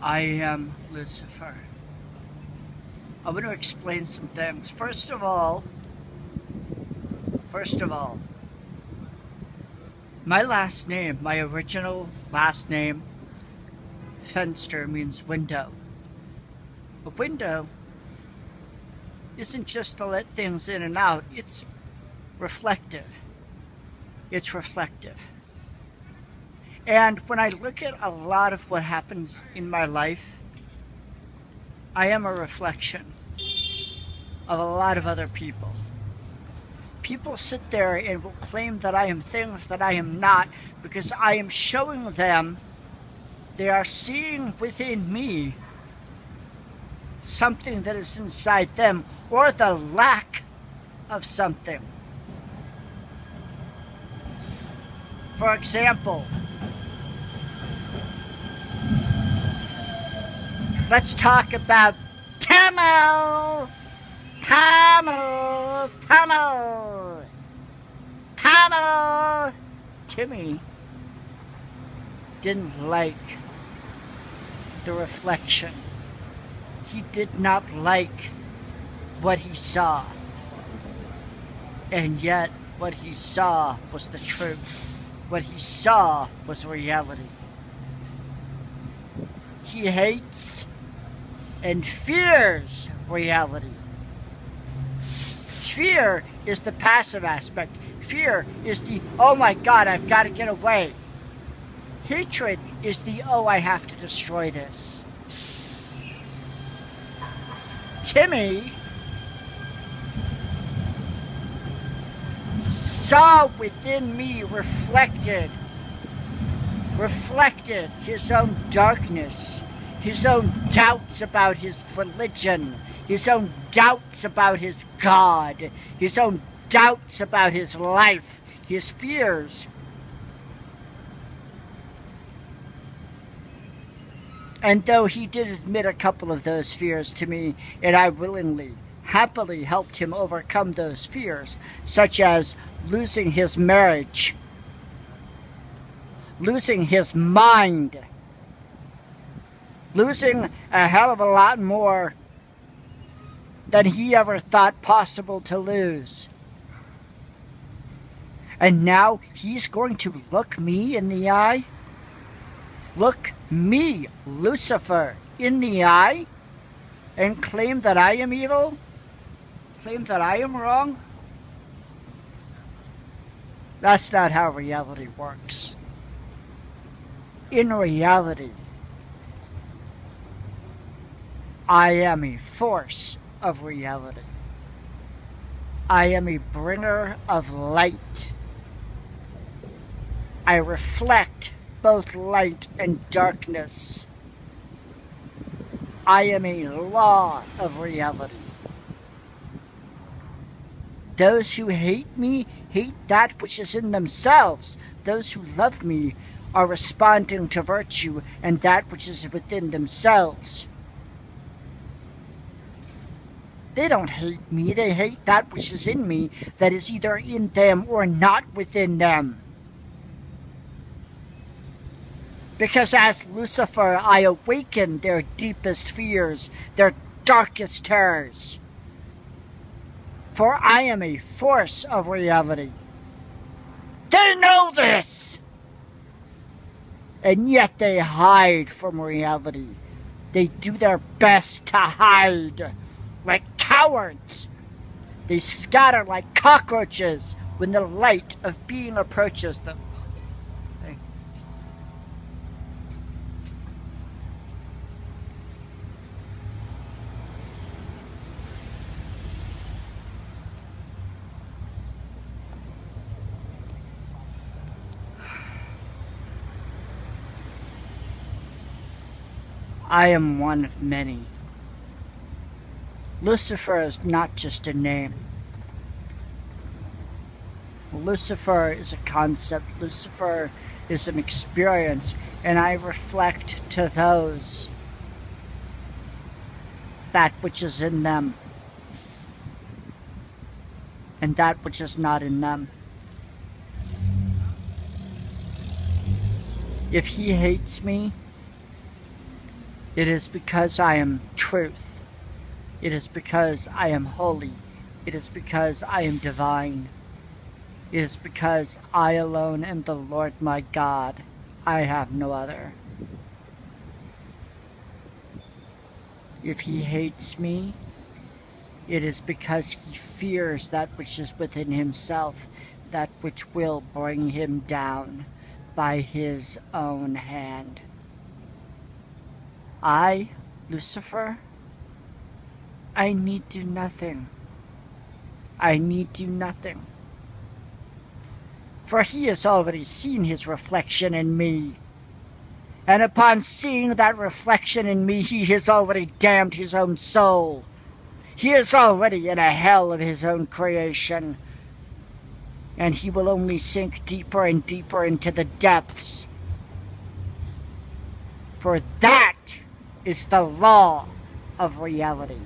I am Lucifer. I want to explain some things. First of all, first of all, my last name, my original last name, Fenster, means window. A window isn't just to let things in and out, it's reflective. It's reflective. And when I look at a lot of what happens in my life, I am a reflection of a lot of other people. People sit there and will claim that I am things that I am not because I am showing them they are seeing within me something that is inside them or the lack of something. For example, Let's talk about Tamil. Tamil. Tamil. Tamil. Timmy didn't like the reflection. He did not like what he saw. And yet, what he saw was the truth. What he saw was reality. He hates and fears reality. Fear is the passive aspect. Fear is the, oh my God, I've got to get away. Hatred is the, oh, I have to destroy this. Timmy saw within me reflected, reflected his own darkness his own doubts about his religion, his own doubts about his God, his own doubts about his life, his fears. And though he did admit a couple of those fears to me, and I willingly, happily helped him overcome those fears, such as losing his marriage, losing his mind, losing a hell of a lot more than he ever thought possible to lose. And now he's going to look me in the eye? Look me, Lucifer, in the eye and claim that I am evil? Claim that I am wrong? That's not how reality works. In reality, I am a force of reality. I am a bringer of light. I reflect both light and darkness. I am a law of reality. Those who hate me hate that which is in themselves. Those who love me are responding to virtue and that which is within themselves. They don't hate me, they hate that which is in me that is either in them or not within them. Because as Lucifer, I awaken their deepest fears, their darkest terrors. For I am a force of reality. They know this! And yet they hide from reality. They do their best to hide like cowards. They scatter like cockroaches when the light of being approaches them. I am one of many. Lucifer is not just a name. Lucifer is a concept. Lucifer is an experience, and I reflect to those that which is in them and that which is not in them. If he hates me, It is because I am truth. It is because I am holy. It is because I am divine. It is because I alone am the Lord my God. I have no other. If he hates me, it is because he fears that which is within himself, that which will bring him down by his own hand. I, Lucifer, I need do nothing. I need do nothing. For he has already seen his reflection in me. And upon seeing that reflection in me, he has already damned his own soul. He is already in a hell of his own creation. And he will only sink deeper and deeper into the depths. For that is the law of reality.